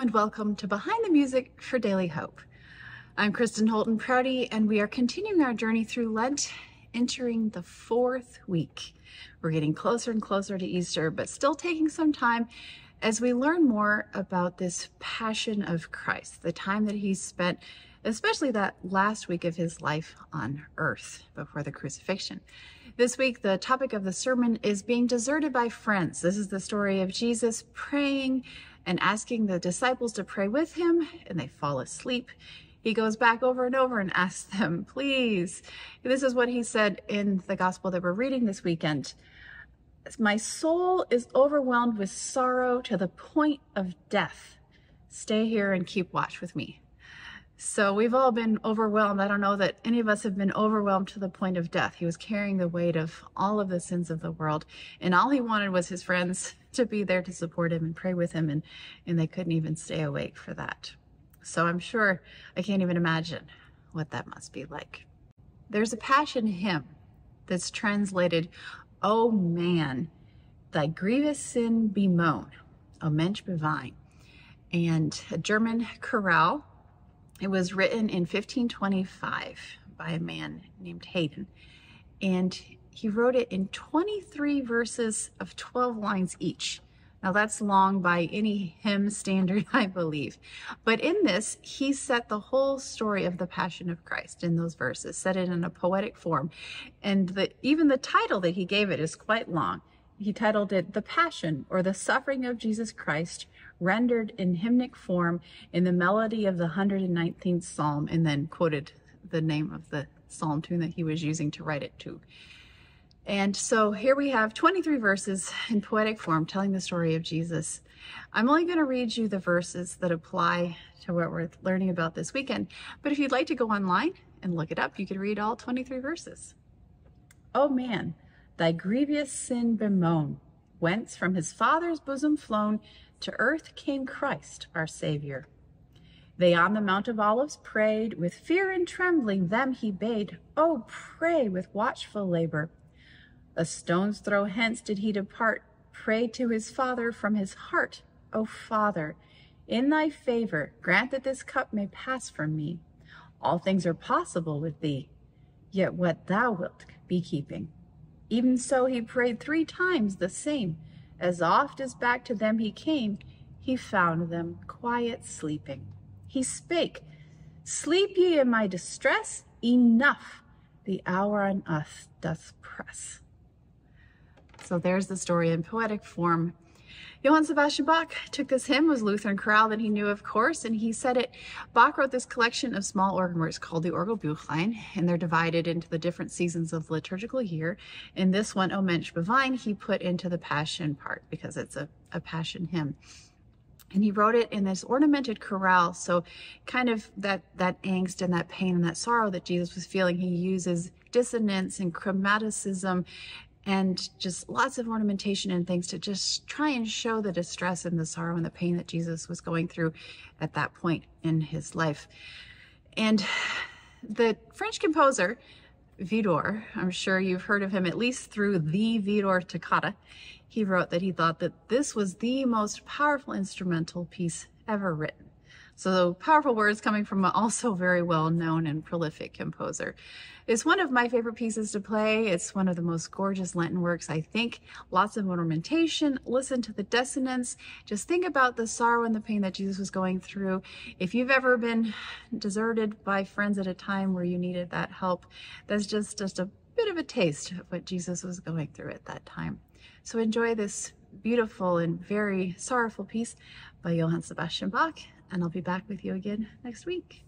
and welcome to Behind the Music for Daily Hope. I'm Kristin Holton Prouty, and we are continuing our journey through Lent, entering the fourth week. We're getting closer and closer to Easter, but still taking some time as we learn more about this passion of Christ, the time that he spent, especially that last week of his life on earth before the crucifixion. This week, the topic of the sermon is being deserted by friends. This is the story of Jesus praying and asking the disciples to pray with him, and they fall asleep. He goes back over and over and asks them, please. This is what he said in the gospel that we're reading this weekend. My soul is overwhelmed with sorrow to the point of death. Stay here and keep watch with me. So we've all been overwhelmed. I don't know that any of us have been overwhelmed to the point of death. He was carrying the weight of all of the sins of the world. And all he wanted was his friends to be there to support him and pray with him. And, and they couldn't even stay awake for that. So I'm sure I can't even imagine what that must be like. There's a passion hymn that's translated, Oh man, thy grievous sin bemoan, O Mensch bewein. And a German chorale it was written in 1525 by a man named Heyden, and he wrote it in 23 verses of 12 lines each. Now that's long by any hymn standard, I believe. But in this, he set the whole story of the Passion of Christ in those verses, set it in a poetic form. And the, even the title that he gave it is quite long. He titled it The Passion or the Suffering of Jesus Christ rendered in hymnic form in the melody of the 119th Psalm, and then quoted the name of the psalm tune that he was using to write it to. And so here we have 23 verses in poetic form telling the story of Jesus. I'm only going to read you the verses that apply to what we're learning about this weekend. But if you'd like to go online and look it up, you can read all 23 verses. Oh man, thy grievous sin bemoan, whence from his father's bosom flown, to earth came Christ, our Savior. They on the Mount of Olives prayed, with fear and trembling them he bade, Oh, pray with watchful labor. A stone's throw hence did he depart, pray to his Father from his heart, O Father, in thy favor, grant that this cup may pass from me. All things are possible with thee, yet what thou wilt be keeping. Even so he prayed three times the same, as oft as back to them he came, he found them quiet sleeping. He spake, Sleep ye in my distress? Enough, the hour on us doth press. So there's the story in poetic form Johann Sebastian Bach took this hymn, was Lutheran chorale that he knew, of course, and he said it. Bach wrote this collection of small organ works called the Orgelbuchlein, and they're divided into the different seasons of liturgical year. In this one, O Mensch bewein, he put into the Passion part because it's a, a Passion hymn and he wrote it in this ornamented chorale so kind of that that angst and that pain and that sorrow that jesus was feeling he uses dissonance and chromaticism and just lots of ornamentation and things to just try and show the distress and the sorrow and the pain that Jesus was going through at that point in his life. And the French composer, Widor, I'm sure you've heard of him at least through the Widor Toccata. He wrote that he thought that this was the most powerful instrumental piece ever written. So powerful words coming from an also very well-known and prolific composer. It's one of my favorite pieces to play. It's one of the most gorgeous Lenten works, I think. Lots of ornamentation. Listen to the dissonance. Just think about the sorrow and the pain that Jesus was going through. If you've ever been deserted by friends at a time where you needed that help, that's just, just a bit of a taste of what Jesus was going through at that time. So enjoy this beautiful and very sorrowful piece by Johann Sebastian Bach and I'll be back with you again next week.